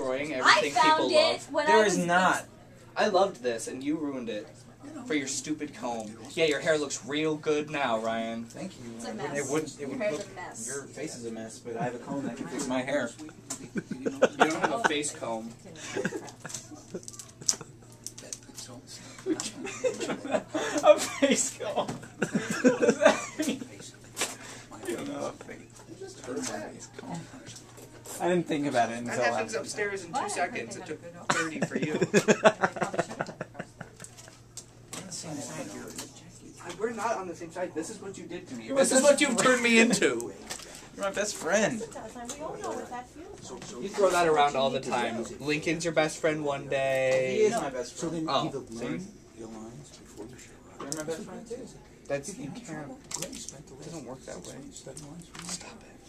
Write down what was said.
destroying I everything found people it love. when I There was is not. I loved this, and you ruined it for your stupid comb. Yeah, your hair looks real good now, Ryan. Thank you. It's a It wouldn't- mess. It wouldn't. It Your would hair's look. a mess. Your face is a mess, but I have a comb that can fix my hair. You don't have a face comb. a face comb. what does that mean? I don't know. I didn't think about it That until happens after. upstairs in two heard seconds. It took 30 for you. We're not on the same side. This is what you did to me. This is what you've turned me into. You're my best friend. We all know what that feels. You throw that around all the time. Lincoln's your best friend one day. He day. is my best friend. Oh, either see? learn your lines before you show You're my best friend too. That's you can't. Yeah, you spent the It doesn't work that way. Stop it.